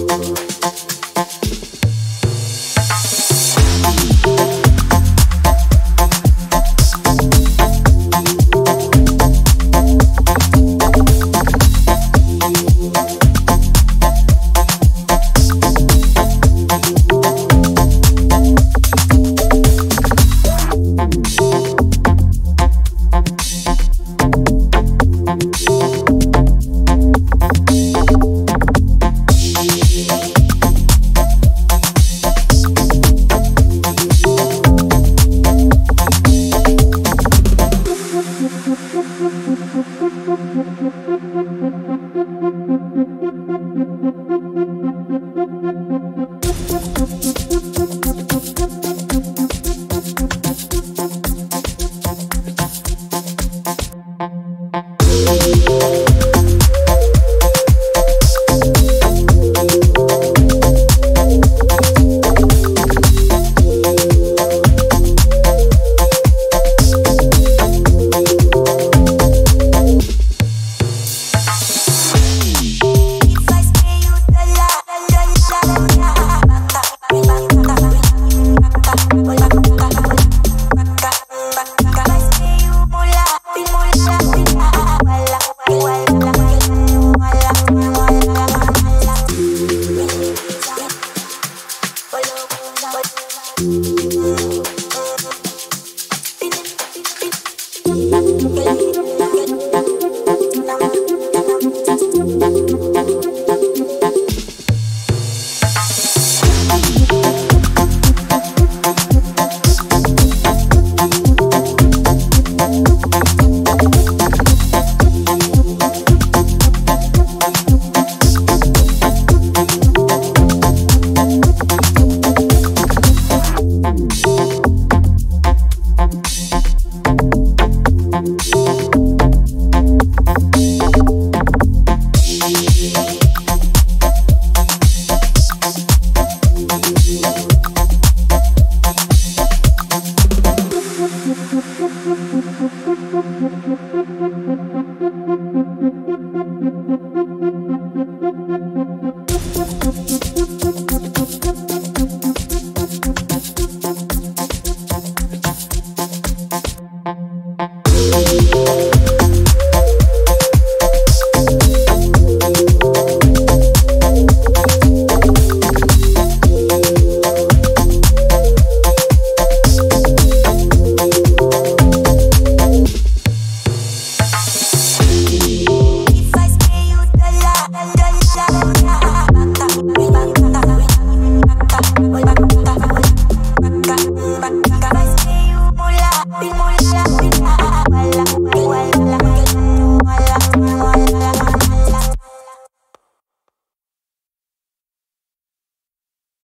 Thank Bye.